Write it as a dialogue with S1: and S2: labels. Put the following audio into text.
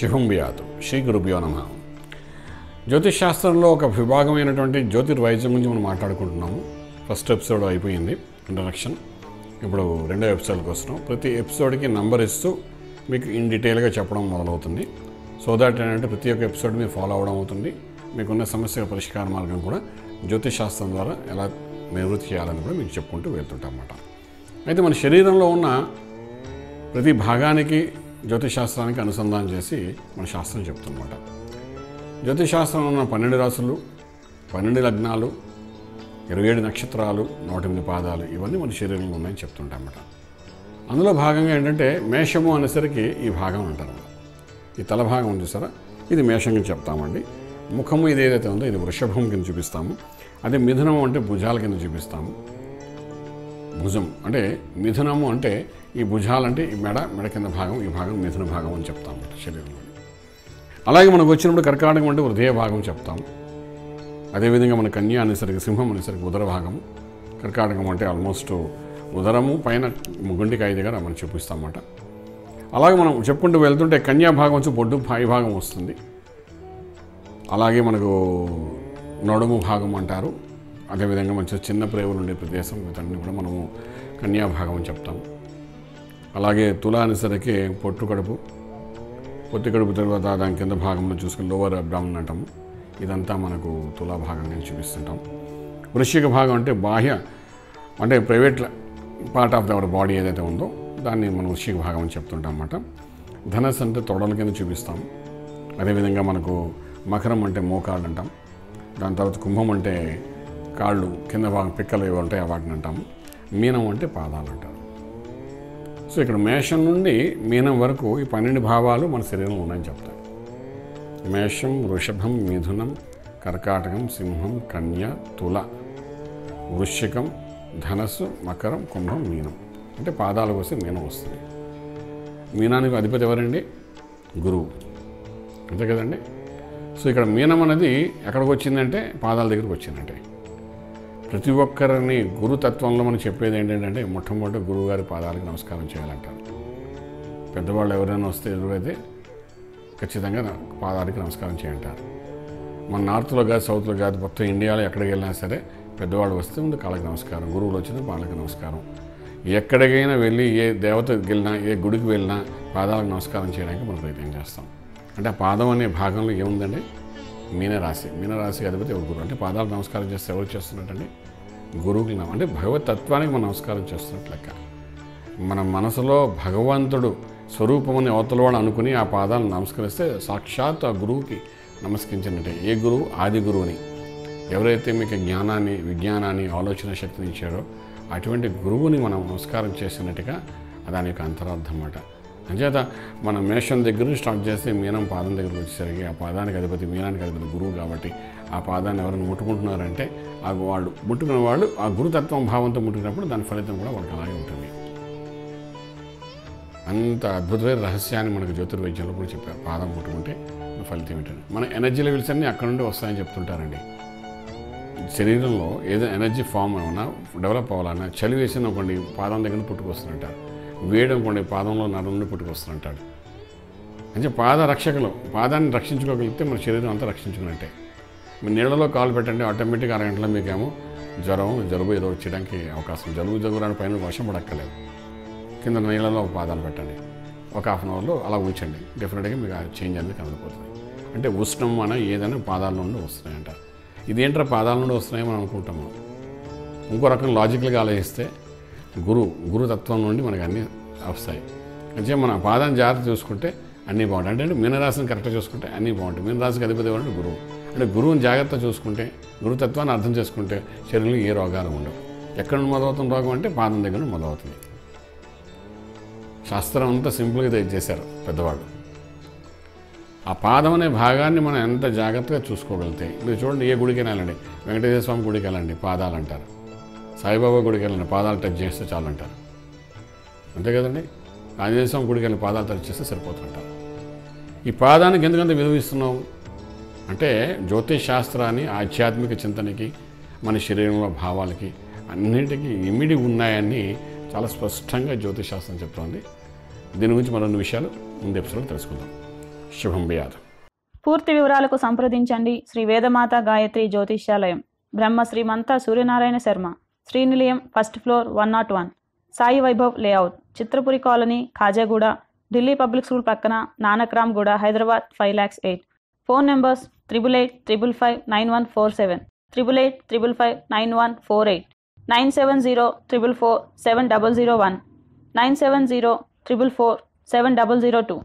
S1: శుభం శ్రీ గురుభ్యో నమ. జ్యోతిష్ శాస్త్రంలో ఒక విభాగమైనటువంటి జ్యోతిర్వైద్యం గురించి మనం మాట్లాడుకుంటున్నాము. ఫస్ట్ ఎపిసోడ్ అయిపోయింది ఇంట్రడక్షన్. ఇప్పుడు రెండో ఎపిసోడ్కి వస్తున్నాం. ప్రతి ఎపిసోడ్కి నంబర్ ఇస్తూ మీకు ఇన్ డీటెయిల్గా చెప్పడం మొదలవుతుంది. సో దాట్ ఏంటంటే ప్రతి ఒక్క ఎపిసోడ్ మీరు ఫాలో అవ్వడం అవుతుంది. మీకున్న సమస్యల పరిష్కార మార్గం కూడా జ్యోతిష్ శాస్త్రం ద్వారా ఎలా నివృత్తి చేయాలని కూడా మీకు చెప్పుకుంటూ వెళ్తుంటాం అన్నమాట అయితే మన శరీరంలో ఉన్న ప్రతి భాగానికి జ్యోతిశాస్త్రానికి అనుసంధానం చేసి మన శాస్త్రం చెప్తుందన్నమాట. జ్యోతిశాస్త్రంలో ఉన్న పన్నెండు రాసులు పన్నెండు లగ్నాలు ఇరవై ఏడు నక్షత్రాలు నూట ఎనిమిది పాదాలు ఇవన్నీ మన శరీరంలో ఉన్నాయని చెప్తుంటామట అందులో భాగంగా ఏంటంటే మేషము అనేసరికి ఈ భాగం అంటారు. ఈ తల భాగం ఉంది సరే ఇది మేషం కింద చెప్తామండి. ముఖము ఇది ఏదైతే ఉందో ఇది వృషభం కింద చూపిస్తాము. అదే మిథునం అంటే భుజాల కింద చూపిస్తాము. భుజం అంటే మిథునము అంటే ఈ భుజాలంటే ఈ మెడ మెడ కింద భాగం ఈ భాగం మిథున భాగం అని చెప్తాం శరీరంలో. అలాగే మనకు వచ్చినప్పుడు కర్కాటకం అంటే హృదయ భాగం చెప్తాం. అదేవిధంగా మన కన్యా అనేసరికి సింహం అనేసరికి ఉదర భాగం. కర్కాటకం అంటే ఆల్మోస్ట్ ఉదరము పైన గుండెకాయ దగ్గర మనం చూపిస్తామన్నమాట. అలాగే మనం చెప్పుకుంటూ వెళ్తుంటే కన్యా భాగం వచ్చి బొడ్డు పై భాగం వస్తుంది. అలాగే మనకు నడుము భాగం అంటారు. అదేవిధంగా మంచి చిన్న ప్రేవులు ఉండే ప్రదేశం ఇతన్ని కూడా మనము కన్యా భాగం అని చెప్తాం. అలాగే తులా అనేసరికి పొట్టు కడుపు. పొత్తి కడుపు తర్వాత దాని కింద భాగంలో చూసుకుని లోవర్ అబ్డామన్ అంటాము ఇదంతా మనకు తులా భాగంగా చూపిస్తుంటాం. వృశ్చిక భాగం అంటే బాహ్య అంటే private part of our body ఏదైతే ఉందో దాన్ని మనం వృశ్చిక భాగం అని చెప్తుంటాం అన్నమాట ధనస్ అంటే తొడల కింద చూపిస్తాం. అదేవిధంగా మనకు మకరం అంటే మోకాళ్ళు అంటాం. దాని తర్వాత కుంభం అంటే కాళ్ళు కింద భాగం పిక్కలు ఇవి ఉంటాయి వాటిని అంటాము మీనం అంటే పాదాలు అంటారు. సో ఇక్కడ మేషం నుండి మీనం వరకు ఈ పన్నెండు భావాలు మన శరీరంలో ఉన్నాయని చెప్తారు. మేషం వృషభం మిథునం కర్కాటకం సింహం కన్య తుల వృశ్చికం ధనస్సు మకరం కుంభం మీనం. అంటే పాదాలకు వస్తే మీనం వస్తుంది. మీనానికి అధిపతి ఎవరండి? గురువు. అంతే కదండి? సో ఇక్కడ మీనం అనేది ఎక్కడికి వచ్చిందంటే పాదాల దగ్గరికి వచ్చిందంటే. ప్రతి ఒక్కరిని గురుతత్వంలో మనం చెప్పేది ఏంటంటే మొట్టమొదటి గురువుగారి పాదాలకు నమస్కారం చేయాలంటారు. పెద్దవాళ్ళు ఎవరైనా వస్తే ఎదురైతే ఖచ్చితంగా పాదాలకి నమస్కారం చేయంటారు. మన నార్త్లో కాదు సౌత్లో కాదు మొత్తం ఇండియాలో ఎక్కడికి వెళ్ళినా సరే పెద్దవాళ్ళు వస్తే ముందు కాళ్ళకి నమస్కారం గురువులు వచ్చిన వాళ్ళకి నమస్కారం. ఎక్కడికైనా వెళ్ళి ఏ దేవతకి వెళ్ళినా ఏ గుడికి వెళ్ళినా పాదాలకు నమస్కారం చేయడానికి మనం ప్రయత్నం చేస్తాం. అంటే ఆ పాదం అనే భాగంలో ఏముందండి మీనరాశి. మీనరాశి అధిపతి ఎవరు గురువు? అంటే పాదాలకు నమస్కారం చేస్తే ఎవరు చేస్తున్నట్టండి? గురువుకి అంటే భగవత్ తత్వానికి మనం నమస్కారం చేస్తున్నట్టు లెక్క. మన మనసులో భగవంతుడు స్వరూపమని అవతలవాడు అనుకుని ఆ పాదాలను నమస్కరిస్తే సాక్షాత్ ఆ గురువుకి నమస్కరించినట్టే. ఏ గురువు? ఆది గురువుని. ఎవరైతే మీకు జ్ఞానాన్ని విజ్ఞానాన్ని ఆలోచన శక్తిని ఇచ్చారో అటువంటి గురువుని మనం నమస్కారం చేసినట్టుగా దాని యొక్క అంతరార్థం అన్నమాట. అంచేత మన మేషం దగ్గర నుంచి స్టార్ట్ చేస్తే మీనం పాదం దగ్గరకు వచ్చేసరికి ఆ పాదానికి అధిపతి మీనానికి అధిపతి గురువు కాబట్టి ఆ పాదాన్ని ఎవరైనా ముట్టుకుంటున్నారంటే ఆ వాళ్ళు ముట్టుకున్న వాళ్ళు ఆ గురుతత్వం భావంతో ముట్టుకున్నప్పుడు దాని ఫలితం కూడా వాళ్ళకి అలాగే ఉంటుంది. అంత అద్భుతమైన రహస్యాన్ని మనకు జ్యోతిర్వైద్యంలో కూడా చెప్పారు. పాదం ముట్టుకుంటే ఫలితం ఏంటంటే మన ఎనర్జీ లెవెల్స్ అన్నీ అక్కడ నుండి వస్తాయని చెప్తుంటారండి. శరీరంలో ఏదైనా ఎనర్జీ ఫామ్ ఏమైనా డెవలప్ అవ్వాలన్నా చలి వేసిన ఒకటి పాదం దగ్గర పుట్టుకొస్తుంటారు వేయడం అనుకోండి పాదంలో నరం నుండి పుట్టుకొస్తుంటాడు అంటే పాద రక్షకులు పాదాన్ని రక్షించుకోగలిగితే మన శరీరం అంతా రక్షించుకున్నట్టే. మీరు నీళ్ళలో కాలు పెట్టండి ఆటోమేటిక్గా అరగంటలో మీకేమో జ్వరం జలుబు ఏదో వచ్చేయడానికి అవకాశం. జలుబు జలుబు పైన వర్షం పడక్కలేదు కింద నీళ్ళలో పాదాలు పెట్టండి. ఒక హాఫ్ అన్ అవర్లో అలా ఉంచండి డెఫినెట్గా మీకు చేంజ్ అనేది కనబడిపోతుంది. అంటే ఉష్ణం అన ఏదైనా పాదాల నుండి వస్తున్నాయంట. ఇదేంటారా పాదాల నుండి వస్తున్నాయో మనం అనుకుంటాము ఇంకో రకం లాజికల్గా ఆలోచిస్తే గురు గురుతత్వం నుండి మనకు అన్నీ వస్తాయి. అంటే మన పాదాన్ని జాగ్రత్త చూసుకుంటే అన్నీ బాగుంటాయి. అంటే మీనరాశిని కరెక్ట్గా చూసుకుంటే అన్నీ బాగుంటాయి. మీనరాశికి అధిపతి ఎవరంటే గురువు. అంటే గురువుని జాగ్రత్త చూసుకుంటే గురుతత్వాన్ని అర్థం చేసుకుంటే శరీరంలో ఏ రోగాలు ఉండవు. ఎక్కడ నుండి మొదలవుతున్న రోగం అంటే పాదం దగ్గర మొదలవుతుంది. శాస్త్రం అంతా సింపుల్గా ఇది చేశారు పెద్దవాళ్ళు. ఆ పాదం అనే భాగాన్ని మనం ఎంత జాగ్రత్తగా చూసుకోగలిగితే మీరు చూడండి ఏ గుడికి వెళ్ళండి. వెంకటేశ్వర స్వామి గుడికి వెళ్ళండి పాదాలు అంటారు. సాయిబాబా గుడికి వెళ్ళిన పాదాలు టచ్ చేస్తే చాలంటారు. అంతే కదండి? ఆంజనేయ స్వామి గుడికి వెళ్ళిన పాదాలు టచ్ చేస్తే సరిపోతుంటారు ఈ పాదానికి ఎందుకంత విధవిస్తున్నాం అంటే జ్యోతిష్ శాస్త్రాన్ని ఆధ్యాత్మిక చింతనకి మన శరీరంలో భావాలకి అన్నింటికీ ఇమిడి ఉన్నాయని చాలా స్పష్టంగా జ్యోతిష్ శాస్త్రం చెప్తోంది. దీని గురించి మరిన్ని విషయాలు ముందు ఎపిసోడ్ తెలుసుకుందాం. శుభం బియాద్
S2: పూర్తి వివరాలకు సంప్రదించండి. Sri Vedamata Gayatri Jyotishyalayam. Brahma Srimanta Suryanarayana Sharma. Srinilayam first floor one not one. Sai Vaibhav layout. Chitrapuri colony Khajaguda. Delhi public school పక్కన Nanakramguda Hyderabad five lakhs eight. Phone numbers triple eight triple five nine one four seven. Triple eight triple five nine one four eight. Nine seven zero triple four seven double zero one. Nine seven zero triple four seven double zero two.